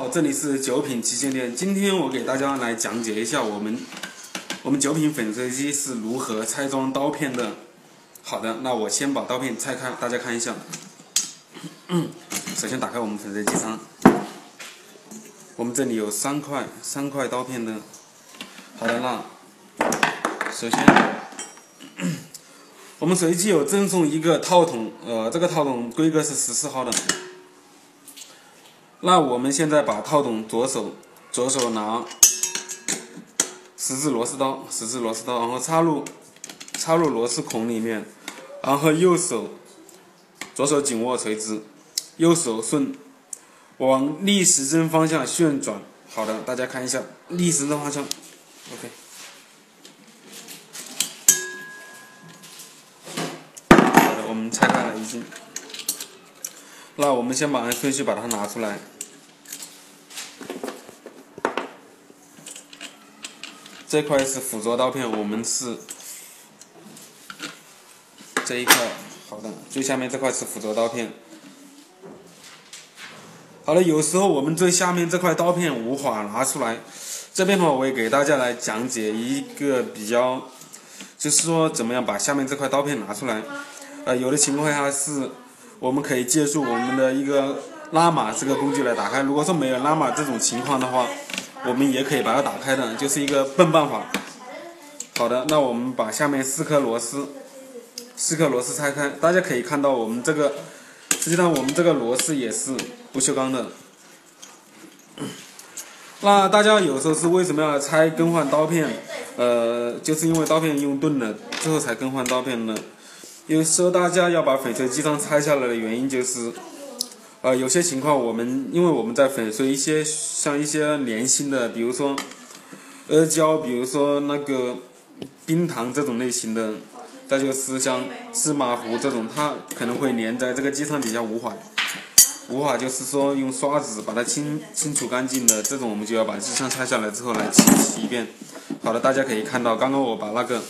好，这里是九品旗舰店。今天我给大家来讲解一下我们我们九品粉碎机是如何拆装刀片的。好的，那我先把刀片拆开，大家看一下。首先打开我们粉碎机仓，我们这里有三块三块刀片的。好的，那首先我们随机有赠送一个套筒，呃，这个套筒规格是十四号的。那我们现在把套筒左手左手拿十字螺丝刀，十字螺丝刀，然后插入插入螺丝孔里面，然后右手左手紧握垂直，右手顺往逆时针方向旋转。好的，大家看一下逆时针方向，OK。好的，我们拆开了已经。那我们先把按顺序把它拿出来。这块是辅佐刀片，我们是这一块，好的，最下面这块是辅佐刀片。好了，有时候我们最下面这块刀片无法拿出来，这边的话我也给大家来讲解一个比较，就是说怎么样把下面这块刀片拿出来。呃，有的情况下是。我们可以借助我们的一个拉玛这个工具来打开。如果说没有拉玛这种情况的话，我们也可以把它打开的，就是一个笨办法。好的，那我们把下面四颗螺丝，四颗螺丝拆开。大家可以看到，我们这个实际上我们这个螺丝也是不锈钢的。那大家有时候是为什么要拆更换刀片？呃，就是因为刀片用钝了之后才更换刀片的。有时候大家要把粉碎机舱拆下来的原因就是，呃，有些情况我们因为我们在粉碎一些像一些粘性的，比如说阿胶，比如说那个冰糖这种类型的，再就是像芝麻糊这种，它可能会粘在这个机舱底下无法无法就是说用刷子把它清清除干净的，这种我们就要把机舱拆下来之后来清洗一遍。好的，大家可以看到，刚刚我把那个。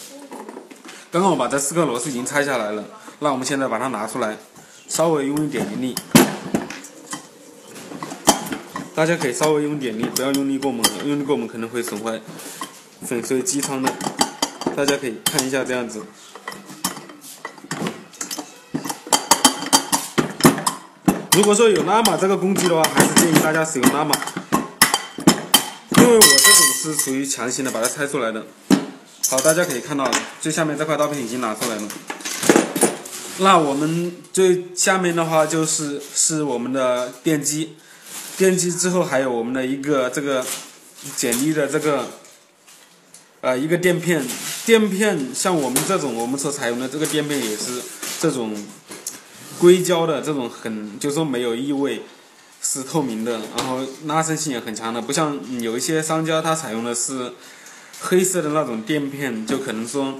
刚刚我把这四个螺丝已经拆下来了，那我们现在把它拿出来，稍微用一点力，大家可以稍微用点力，不要用力过猛，用力过猛可能会损坏粉碎机舱的。大家可以看一下这样子。如果说有拉玛这个工具的话，还是建议大家使用拉玛，因为我这种是属于强行的把它拆出来的。好，大家可以看到最下面这块刀片已经拿出来了。那我们最下面的话就是是我们的电机，电机之后还有我们的一个这个简易的这个呃一个垫片，垫片像我们这种我们所采用的这个垫片也是这种硅胶的这种很就说没有异味，是透明的，然后拉伸性也很强的，不像有一些商家他采用的是。黑色的那种垫片就可能说，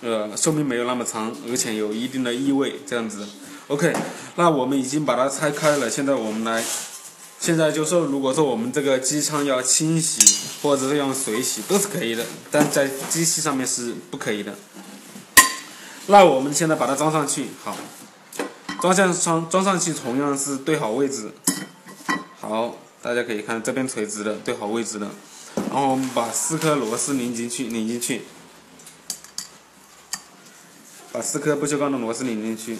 呃，寿命没有那么长，而且有一定的异味，这样子。OK，那我们已经把它拆开了，现在我们来，现在就说，如果说我们这个机舱要清洗或者是用水洗都是可以的，但在机器上面是不可以的。那我们现在把它装上去，好，装上装装上去同样是对好位置，好，大家可以看这边垂直的对好位置的。然后我们把四颗螺丝拧进去，拧进去，把四颗不锈钢的螺丝拧进去。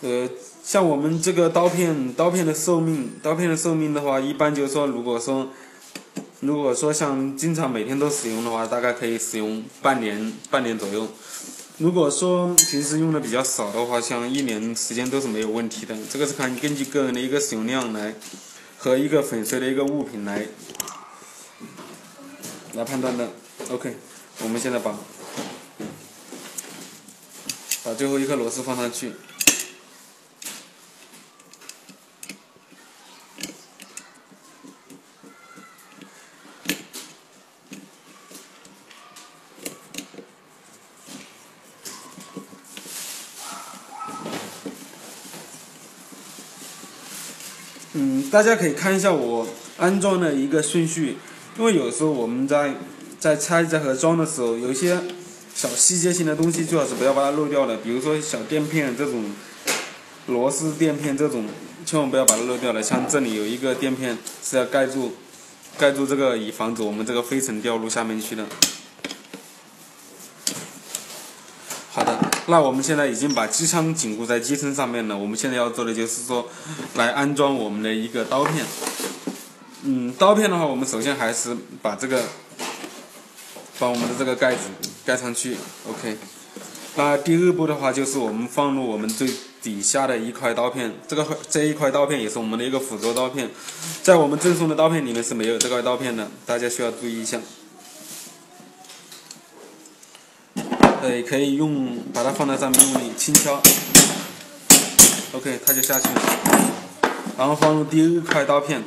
呃，像我们这个刀片，刀片的寿命，刀片的寿命的话，一般就是说，如果说，如果说像经常每天都使用的话，大概可以使用半年，半年左右。如果说平时用的比较少的话，像一年时间都是没有问题的。这个是看根据个人的一个使用量来和一个粉碎的一个物品来来判断的。OK，我们现在把把最后一颗螺丝放上去。嗯，大家可以看一下我安装的一个顺序，因为有时候我们在在拆这盒装的时候，有一些小细节性的东西最好是不要把它漏掉的，比如说小垫片这种，螺丝垫片这种，千万不要把它漏掉了。像这里有一个垫片是要盖住，盖住这个，以防止我们这个灰尘掉入下面去的。好的，那我们现在已经把机枪紧固在机身上面了。我们现在要做的就是说，来安装我们的一个刀片。嗯，刀片的话，我们首先还是把这个，把我们的这个盖子盖上去。OK。那第二步的话，就是我们放入我们最底下的一块刀片。这个这一块刀片也是我们的一个辅助刀片，在我们赠送的刀片里面是没有这块刀片的，大家需要注意一下。对，可以用把它放在上面，用力轻敲，OK，它就下去了。然后放入第二块刀片，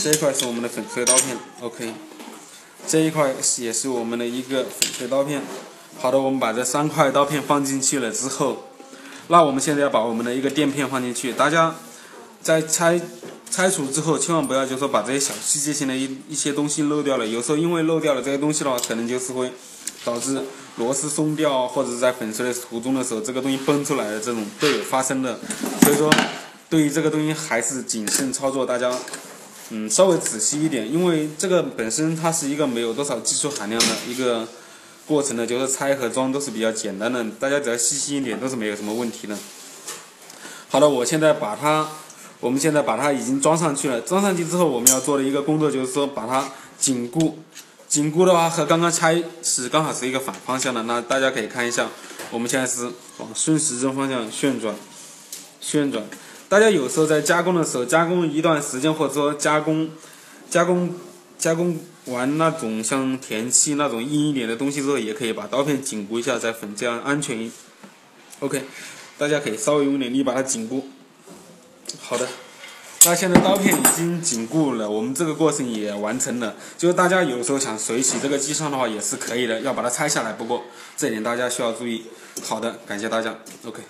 这一块是我们的粉碎刀片，OK，这一块也是我们的一个粉碎刀片。好的，我们把这三块刀片放进去了之后，那我们现在要把我们的一个垫片放进去。大家在拆拆除之后，千万不要就说把这些小细节性的一一些东西漏掉了。有时候因为漏掉了这些东西的话，可能就是会导致。螺丝松掉，或者是在粉碎的途中的时候，这个东西崩出来的这种都有发生的。所以说，对于这个东西还是谨慎操作，大家嗯稍微仔细一点，因为这个本身它是一个没有多少技术含量的一个过程的，就是拆和装都是比较简单的，大家只要细心一点都是没有什么问题的。好的，我现在把它，我们现在把它已经装上去了。装上去之后，我们要做的一个工作就是说把它紧固。紧固的话和刚刚拆是刚好是一个反方向的，那大家可以看一下，我们现在是往顺时针方向旋转，旋转。大家有时候在加工的时候，加工一段时间或者说加工，加工，加工完那种像田漆那种硬一点的东西之后，也可以把刀片紧固一下再粉，这样安全。OK，大家可以稍微用点力把它紧固。好的。那现在刀片已经紧固了，我们这个过程也完成了。就是大家有时候想水洗这个机舱的话也是可以的，要把它拆下来。不过这点大家需要注意。好的，感谢大家。OK。